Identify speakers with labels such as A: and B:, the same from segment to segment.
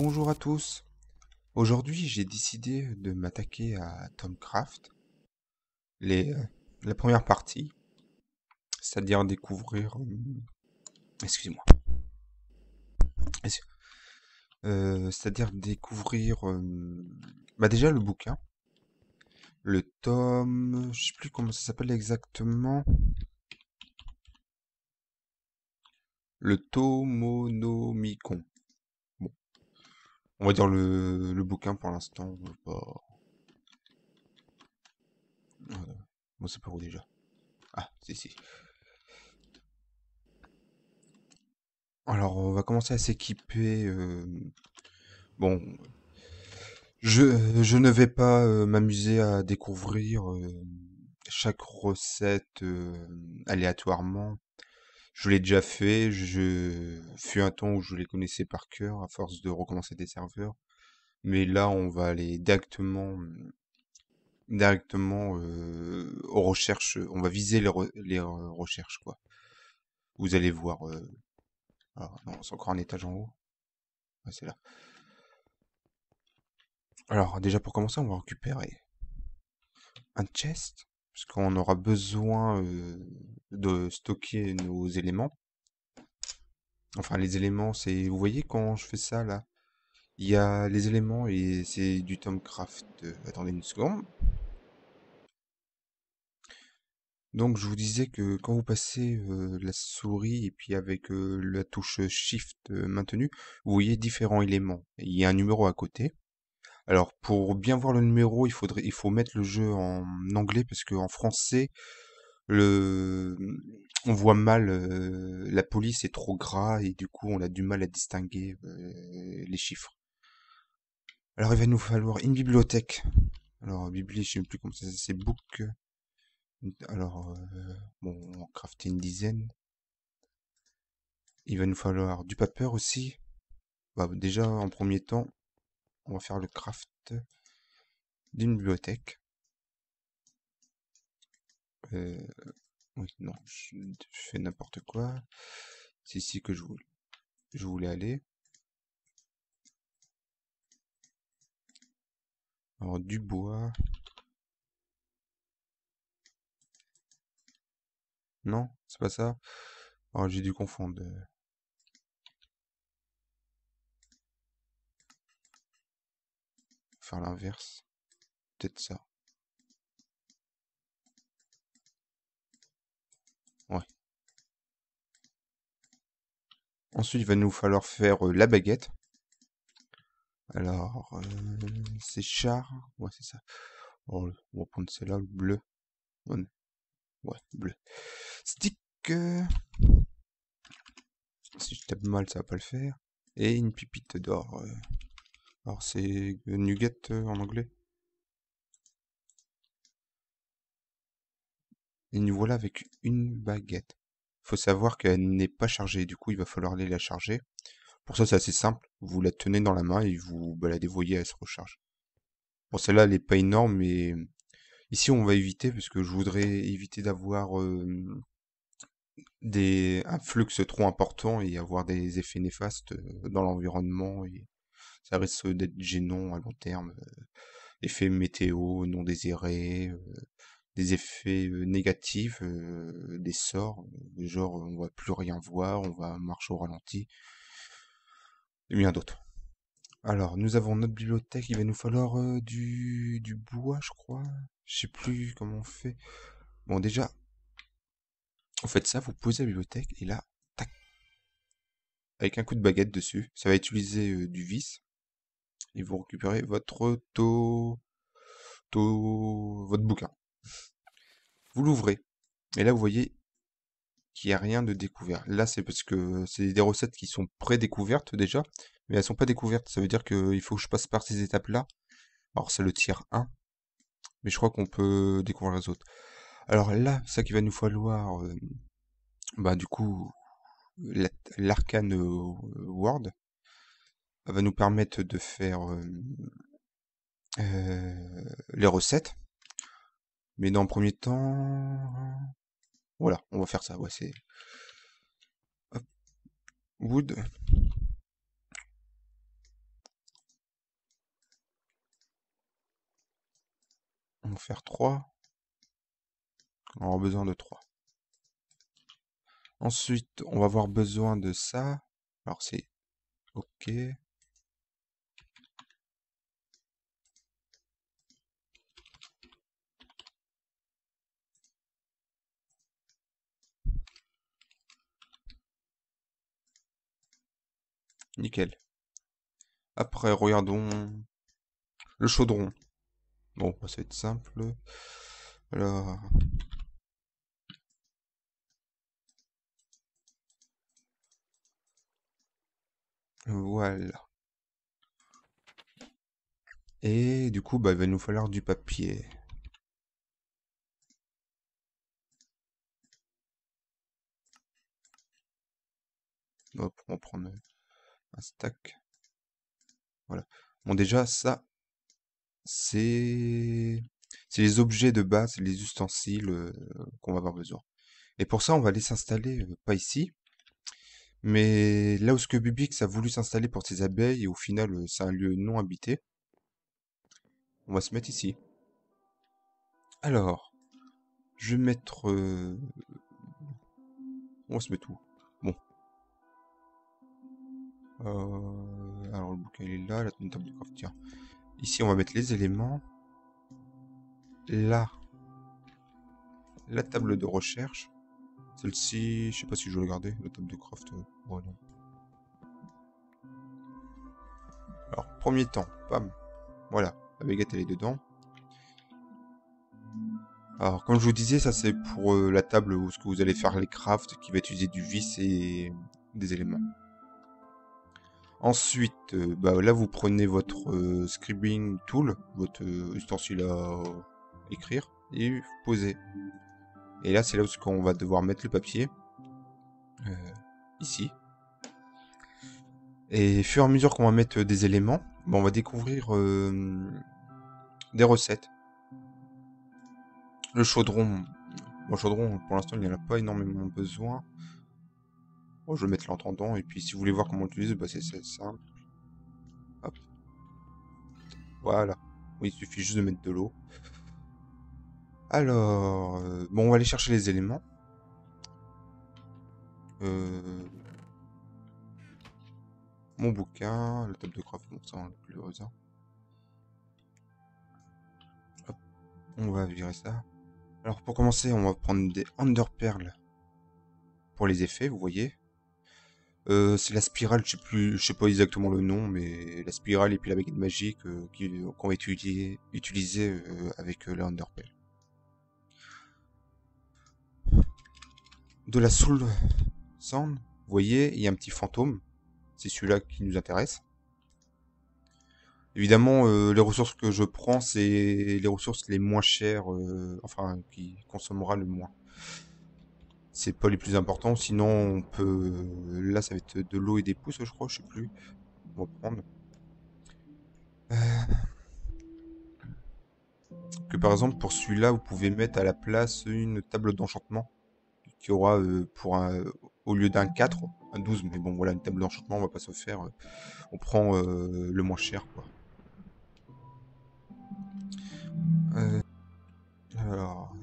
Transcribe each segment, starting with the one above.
A: Bonjour à tous. Aujourd'hui, j'ai décidé de m'attaquer à Tomcraft. Les, euh, la première partie, c'est-à-dire découvrir... euh, Excusez-moi. Euh, c'est-à-dire découvrir... Bah déjà le bouquin. Le tome... Je sais plus comment ça s'appelle exactement. Le Tomonomicon. On va dire le, bouquin pour l'instant. pas-. Bon, c'est par où déjà? Ah, si, si. Alors, on va commencer à s'équiper. euh, Bon, je, ne vais pas euh, m'amuser à découvrir euh, chaque recette aléatoirement. Je l'ai déjà fait. Je fut un temps où je les connaissais par cœur à force de recommencer des serveurs. Mais là, on va aller directement, directement euh, aux recherches. On va viser les, re- les recherches, quoi. Vous allez voir. euh, Alors, non, c'est encore un étage en haut. Ouais, c'est là. Alors, déjà pour commencer, on va récupérer un chest, parce qu'on aura besoin de stocker nos éléments. Enfin, les éléments, c'est... Vous voyez quand je fais ça, là? Il y a les éléments et c'est du Tomcraft. Attendez une seconde. Donc, je vous disais que quand vous passez la souris et puis avec la touche Shift maintenue, vous voyez différents éléments. Il y a un numéro à côté. Alors, pour bien voir le numéro, il faudrait, il faut mettre le jeu en anglais parce qu'en français, le, on voit mal, euh, la police est trop gras et du coup, on a du mal à distinguer euh, les chiffres. Alors, il va nous falloir une bibliothèque. Alors, bibli, je sais plus comment ça, c'est book. Alors, euh, bon, on va crafter une dizaine. Il va nous falloir du papier aussi. Bah, déjà, en premier temps, on va faire le craft d'une bibliothèque. Euh, oui, non, je, fais n'importe quoi. C'est ici que je voulais, je voulais aller. Alors, du bois. Non, c'est pas ça? Alors, j'ai dû confondre. Faire l'inverse. Peut-être ça. Ouais. Ensuite, il va nous falloir faire euh, la baguette. Alors, euh, c'est char. Ouais, c'est ça. Oh, on va prendre celle-là, le bleu. Ouais, ouais, bleu. Stick. euh, Si je tape mal, ça va pas le faire. Et une pipite d'or. Alors, c'est nugget euh, en anglais. Et nous voilà avec une baguette. Faut savoir qu'elle n'est pas chargée, du coup il va falloir aller la charger. Pour ça c'est assez simple, vous la tenez dans la main et vous baladez, vous voyez, elle se recharge. Bon celle-là elle est pas énorme, mais ici on va éviter, parce que je voudrais éviter d'avoir euh, des un flux trop important et avoir des effets néfastes euh, dans l'environnement, ça risque d'être gênant à long terme. effets météo non désirés, des effets négatifs, des sorts, genre on va plus rien voir, on va marcher au ralenti, et bien d'autres. Alors, nous avons notre bibliothèque, il va nous falloir du, du bois, je crois. Je sais plus comment on fait. Bon, déjà, vous faites ça, vous posez la bibliothèque, et là, tac, avec un coup de baguette dessus, ça va utiliser du vis, et vous récupérez votre taux, votre bouquin. Vous l'ouvrez, et là, vous voyez qu'il n'y a rien de découvert. Là, c'est parce que c'est des recettes qui sont pré-découvertes déjà, mais elles sont pas découvertes. Ça veut dire qu'il faut que je passe par ces étapes-là. Alors, c'est le tiers 1, mais je crois qu'on peut découvrir les autres. Alors là, ça qu'il va nous falloir, euh, bah du coup, la- l'arcane euh, word euh, va nous permettre de faire euh, euh, les recettes. Mais dans le premier temps... Voilà, on va faire ça. Ouais, c'est... Wood. On va faire 3. On aura besoin de 3. Ensuite, on va avoir besoin de ça. Alors c'est OK. Nickel. Après, regardons le chaudron. Bon, ça va être simple. Alors... Voilà. Et du coup, bah, il va nous falloir du papier. Hop, on va prendre Voilà. Bon, déjà, ça, c'est c'est les objets de base, les ustensiles euh, qu'on va avoir besoin. Et pour ça, on va aller s'installer, euh, pas ici, mais là où ce que Bubix a voulu s'installer pour ses abeilles, et au final, euh, c'est un lieu non habité. On va se mettre ici. Alors, je vais mettre... On va se mettre où? Bon. Alors, le bouquin, il est là, la table de craft, tiens. Ici, on va mettre les éléments. Là, la table de recherche. Celle-ci, je sais pas si je vais la garder, la table de craft. Euh, Alors, premier temps, bam. Voilà, la baguette elle est dedans. Alors, comme je vous disais, ça c'est pour euh, la table où ce que vous allez faire les crafts, qui va utiliser du vis et des éléments. Ensuite, euh, bah, là vous prenez votre euh, scribing tool, votre euh, ustensile à écrire, et vous posez. Et là c'est là où on va devoir mettre le papier. ici. Et fur et à mesure qu'on va mettre des éléments, bah, on va découvrir des recettes. Le chaudron. Bon, chaudron, pour l'instant, il n'y en a pas énormément besoin je vais mettre l'entendant. Et puis, si vous voulez voir comment l'utiliser, bah, c'est simple. Hop. Voilà. Il suffit juste de mettre de l'eau. Alors, euh, bon, on va aller chercher les éléments. Euh, mon bouquin, le table de craft, bon, ça, on plus besoin. Hop. On va virer ça. Alors, pour commencer, on va prendre des underperles pour les effets, vous voyez. Euh, c'est la spirale, je sais plus, je sais pas exactement le nom, mais la spirale et puis la baguette magique euh, qu'on va utiliser, euh, avec le Underpell. De la Soul Sand, vous voyez, il y a un petit fantôme. C'est celui-là qui nous intéresse. Évidemment, les ressources que je prends, c'est les ressources les moins chères, enfin, qui consommera le moins c'est pas les plus importants. Sinon, on peut. Là, ça va être de l'eau et des pousses, je crois, je sais plus. On va prendre. Euh, que par exemple, pour celui-là, vous pouvez mettre à la place une table d'enchantement qui aura euh, pour un, au lieu d'un 4, un 12. Mais bon, voilà, une table d'enchantement, on va pas se faire. Euh, on prend le moins cher, quoi. alors.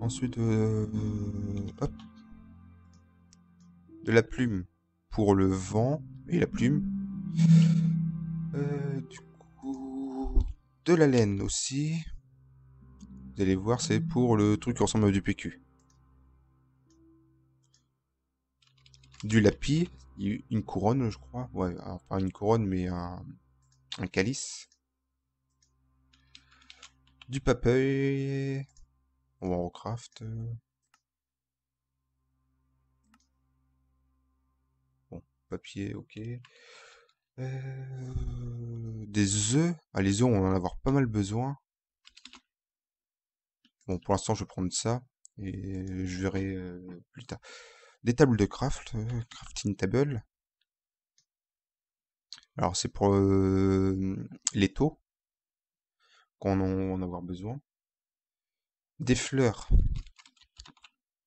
A: Ensuite, euh, hop. De la plume pour le vent et la plume. Euh, du coup, de la laine aussi. Vous allez voir, c'est pour le truc qui ressemble à du PQ. Du lapis, une couronne, je crois. Ouais, pas une couronne, mais un, calice. Du papier. On va en craft. Euh. Bon, papier, ok. Euh, des œufs. Ah, les œufs, on va en avoir pas mal besoin. Bon, pour l'instant, je vais prendre ça. Et je verrai euh, plus tard. Des tables de craft. crafting table. Alors, c'est pour les taux qu'on en, en avoir besoin. Des fleurs.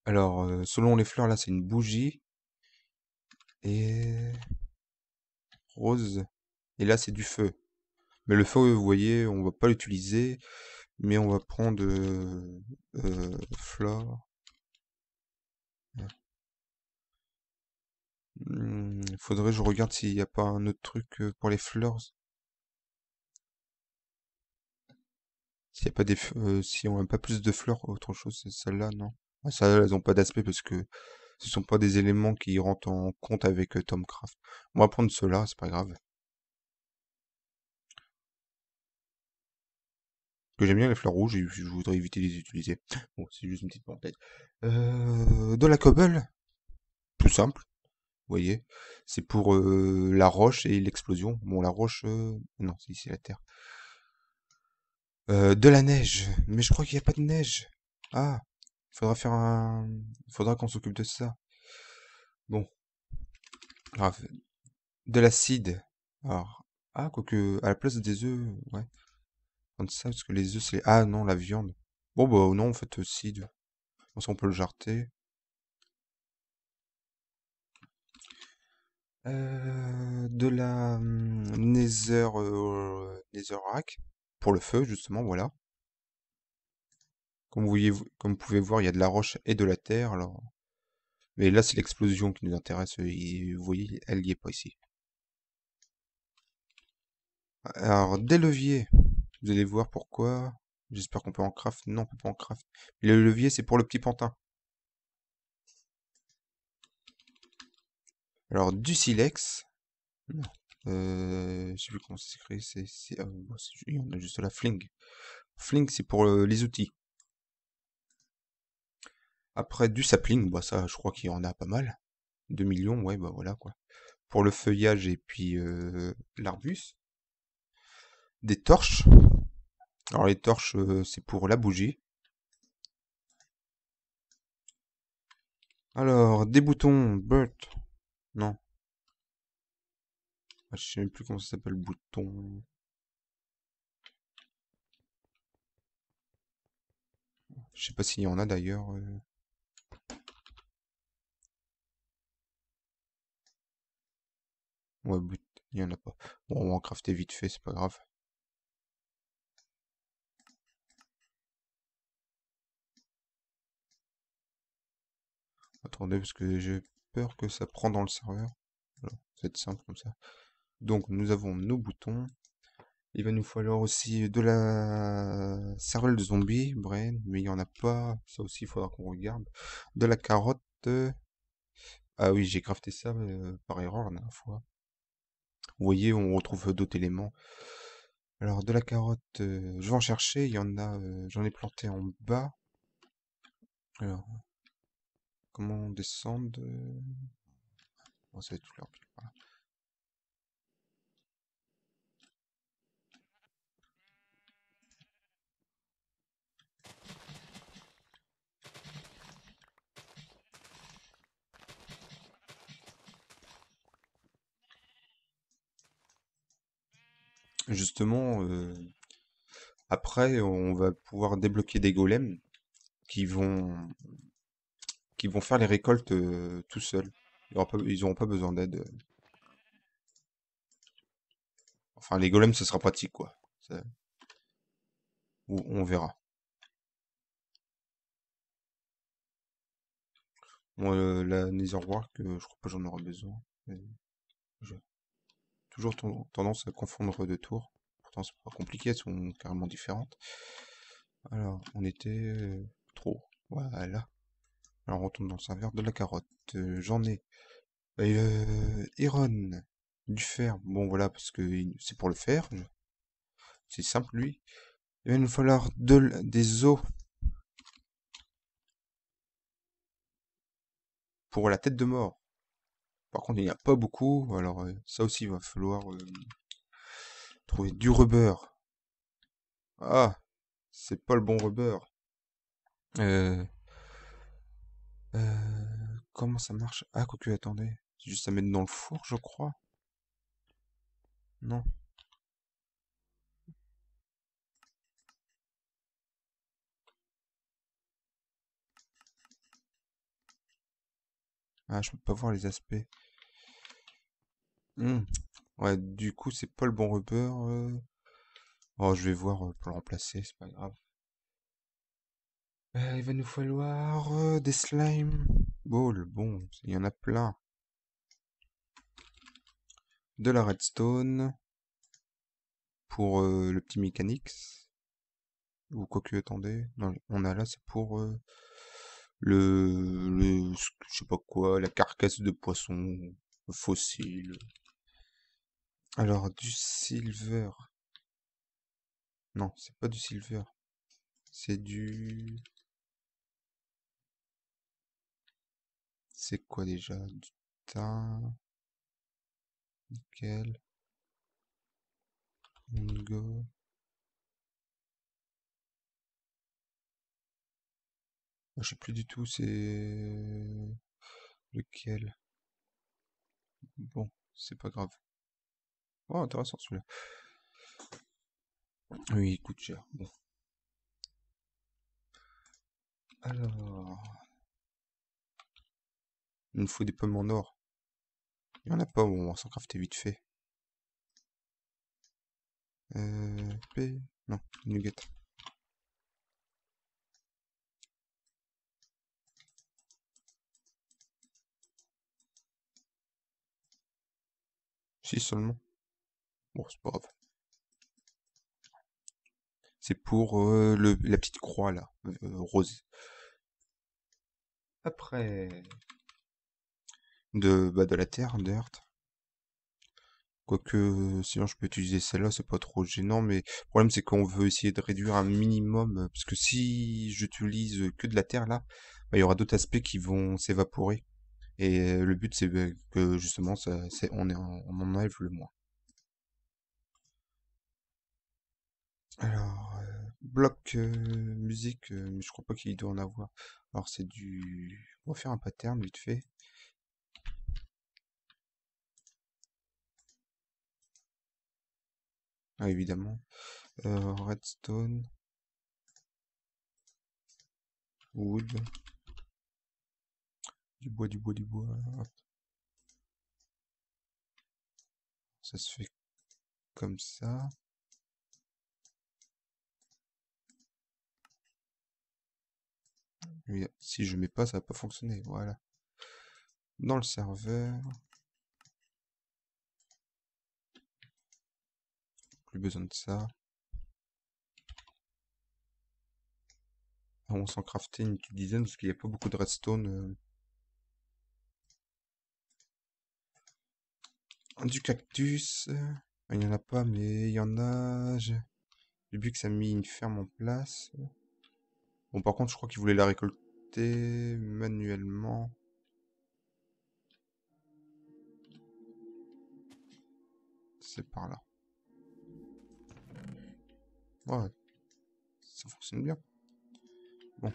A: Alors, euh, selon les fleurs, là, c'est une bougie. Et... Rose. Et là, c'est du feu. Mais le feu, vous voyez, on va pas l'utiliser. Mais on va prendre euh, euh. Hmm, faudrait que je regarde s'il n'y a pas un autre truc euh, pour les fleurs. S'il a pas des, si on n'a pas plus de fleurs, autre chose, c'est celle-là, non? Ah, ça, elles ont pas d'aspect parce que ce sont pas des éléments qui rentrent en compte avec euh, Tomcraft. On va prendre ceux-là, c'est pas grave. Que j'aime bien les fleurs rouges, je voudrais éviter de les utiliser. Bon, c'est juste une petite parenthèse. Euh, de la cobble, plus simple, vous voyez. C'est pour euh, la roche et l'explosion. Bon, la roche, euh, non, c'est ici la terre. Euh, de la neige, mais je crois qu'il n'y a pas de neige. Ah, il faudra faire un... Faudra qu'on s'occupe de ça. Bon. Grave. De l'acide. Alors, ah, quoique, à la place des œufs, ouais. Prendre ça, parce que les œufs, c'est... Ah, non, la viande. Bon, bah, non, en fait, acide. On peut le jarter. Euh, de la hum, nether, euh, netherrack pour le feu, justement, voilà. Comme vous, voyez, comme vous pouvez voir, il y a de la roche et de la terre. Alors, mais là, c'est l'explosion qui nous intéresse. Vous voyez, elle n'y est pas ici. Alors, des leviers. Vous allez voir pourquoi. J'espère qu'on peut en craft. Non, on peut pas en craft. le levier, c'est pour le petit pantin. Alors, du silex. Euh, je sais plus comment. C'est, c'est, ah, on a juste la fling. Fling, c'est pour euh, les outils. Après, du sapling, bah ça, je crois qu'il y en a pas mal. 2 millions, ouais, bah voilà, quoi. Pour le feuillage et puis euh, l'arbus. Des torches. Alors les torches, euh, c'est pour la bougie. Alors, des boutons, Burt. Non. Ah, je sais même plus comment ça s'appelle, bouton. Je sais pas s'il y en a d'ailleurs. Euh. Ouais, il y en a pas. Bon, on va en crafter vite fait, c'est pas grave. Attendez, parce que j'ai peur que ça prend dans le serveur. Voilà, c'est simple comme ça. Donc, nous avons nos boutons. Il va nous falloir aussi de la cervelle de zombie, brain, mais il n'y en a pas. Ça aussi, il faudra qu'on regarde. De la carotte. Ah oui, j'ai crafté ça euh, par erreur la dernière fois. Vous voyez, on retrouve d'autres éléments. Alors, de la carotte, euh, je vais en chercher. Il y en a, euh, j'en ai planté en bas. Alors, comment descendre bon, ça va tout Justement, euh, après, on va pouvoir débloquer des golems qui vont qui vont faire les récoltes euh, tout seuls. Ils n'auront pas, besoin d'aide. Enfin, les golems, ce sera pratique, quoi. On verra. Bon, euh, la Netherwork, je crois pas j'en aurai besoin. Toujours tendance à confondre deux tours. Pourtant, c'est pas compliqué, elles sont carrément différentes. Alors, on était euh, trop. Voilà. Alors, on retourne dans le serveur de la carotte. Euh, j'en ai. Euh, Iron. Du fer. Bon, voilà, parce que c'est pour le fer. C'est simple, lui. Il va nous falloir de, des os. Pour la tête de mort. Par contre, il n'y a pas beaucoup. Alors, euh, ça aussi, il va falloir euh, trouver du rubber. Ah, c'est pas le bon rubber. Euh, comment ça marche? Ah, quoique, attendez. C'est juste à mettre dans le four, je crois. Non. Ah, je peux pas voir les aspects. Hmm. Ouais, du coup, c'est pas le bon rubber. Euh. Oh, je vais voir euh, pour le remplacer, c'est pas grave. Euh, il va nous falloir des slime balls. Bon, il y en a plein. De la redstone. Pour le petit Mechanix. Ou quoi que, attendez. Non, on a là, c'est pour le, je sais pas quoi, la carcasse de poisson fossile. Alors, du silver. Non, c'est pas du silver. C'est du... C'est quoi déjà? Du tin. Nickel. Go. Je sais plus du tout c'est lequel. Bon, c'est pas grave. Oh, intéressant celui-là. Oui, il coûte cher. Bon. Alors. Il nous faut des pommes en or. Il n'y en a pas, bon, on va s'en crafter vite fait. Euh, P... Non, nugget. Si seulement. Bon, c'est pas grave. C'est pour euh, le, la petite croix là, euh, rose. Après, de, bah, de la terre, dirt. Quoique, sinon je peux utiliser celle-là, c'est pas trop gênant, mais le problème c'est qu'on veut essayer de réduire un minimum, parce que si j'utilise que de la terre là, bah, il y aura d'autres aspects qui vont s'évaporer. Et le but c'est que justement ça, on, est, en enlève le moins. Alors, euh, bloc euh, musique, euh, je crois pas qu'il doit en avoir. Alors c'est du... On va faire un pattern vite fait. Ah, évidemment. redstone. Wood. Du bois, du bois, du bois. Ça se fait comme ça. si je mets pas, ça va pas fonctionner. Voilà. Dans le serveur. Plus besoin de ça. On s'en crafter une petite dizaine parce qu'il n'y a pas beaucoup de redstone. Du cactus. Il n'y en a pas, mais il y en a. J'ai que ça a mis une ferme en place. Bon, par contre, je crois qu'il voulait la récolter manuellement. C'est par là. Ouais, ça fonctionne bien. Bon.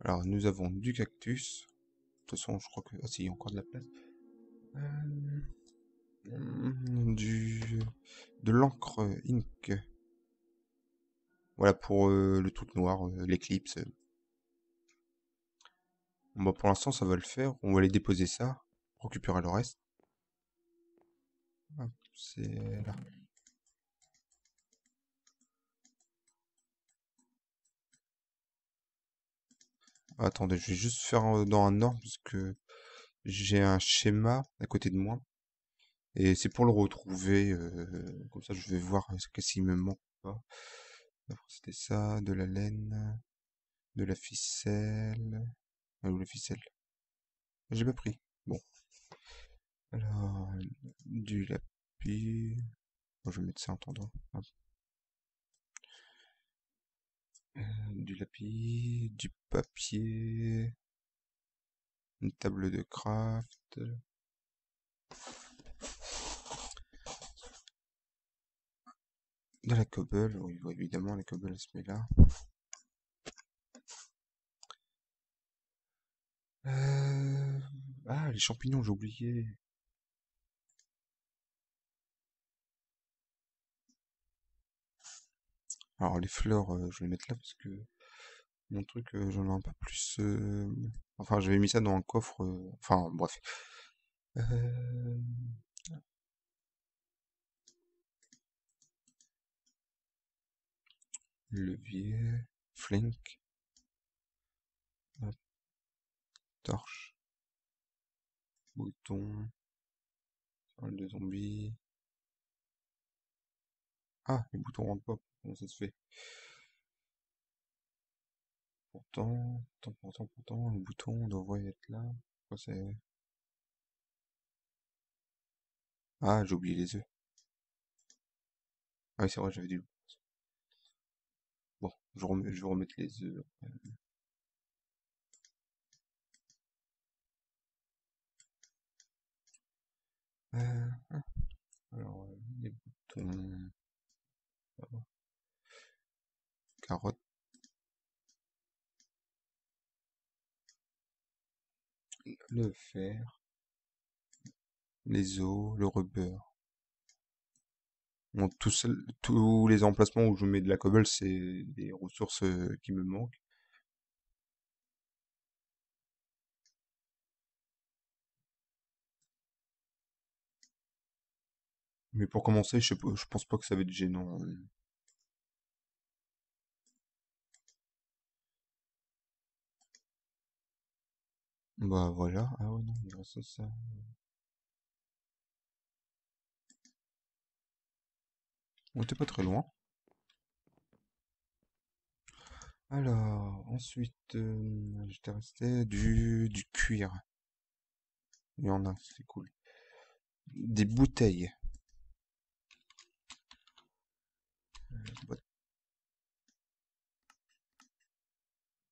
A: Alors, nous avons du cactus. De toute façon, je crois que... Ah si, il y a encore de la place. Euh, du... De l'encre ink. Voilà pour euh, le truc noir, euh, l'éclipse. Bon, bah, pour l'instant, ça va le faire. On va aller déposer ça. Récupérer le reste. C'est là. Attendez, je vais juste faire dans un ordre parce que j'ai un schéma à côté de moi. Et c'est pour le retrouver. Euh, comme ça, je vais voir ce qu'il me manque pas. C'était ça, de la laine, de la ficelle. Ah, la ficelle J'ai pas pris. Bon. Alors, du lapis. je vais mettre ça en tendant. Euh, du lapis, du papier, une table de craft. De la cobble, oui, évidemment, la cobble se met là. Euh, ah, les champignons, j'ai oublié. Alors les fleurs, euh, je vais les mettre là parce que mon truc, euh, j'en ai un peu plus... euh, Enfin, j'avais mis ça dans un coffre... Enfin, bref. Levier, flink, torche, bouton, salle de zombies. Ah, les boutons rentrent pas, comment ça se fait? Pourtant, pourtant, pourtant, le bouton devrait être là. Pourquoi c'est... Ah, j'ai oublié les œufs. Ah oui, c'est vrai, j'avais dit. Bon, je, remets- je vais remettre les œufs. Euh, ah, alors, euh, les boutons... ah, Carotte. Le fer. Les os, le rubber. Bon, tous les emplacements où je mets de la cobble, c'est des ressources euh, qui me manquent. Mais pour commencer, je, je pense pas que ça va être gênant. Bah voilà. Ah ouais, non, il reste ça. On était pas très loin. Alors, ensuite, euh, j'étais resté du, du cuir. Il y en a, c'est cool. Des bouteilles. Boîte.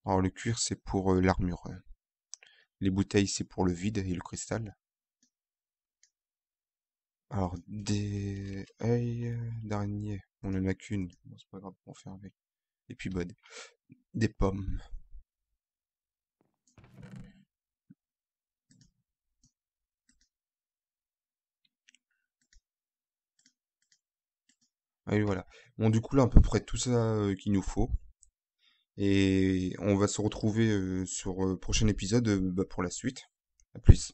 A: Alors, le cuir, c'est pour euh, l'armure. Les bouteilles, c'est pour le vide et le cristal? Alors, des œils d'araignée. On en a qu'une. Bon, c'est pas grave, on fait avec. Et puis, bah, des, pommes. Et voilà. Bon, du coup, là, à peu près tout ça euh, qu'il nous faut. Et on va se retrouver euh, sur le prochain épisode euh, bah, pour la suite. À plus.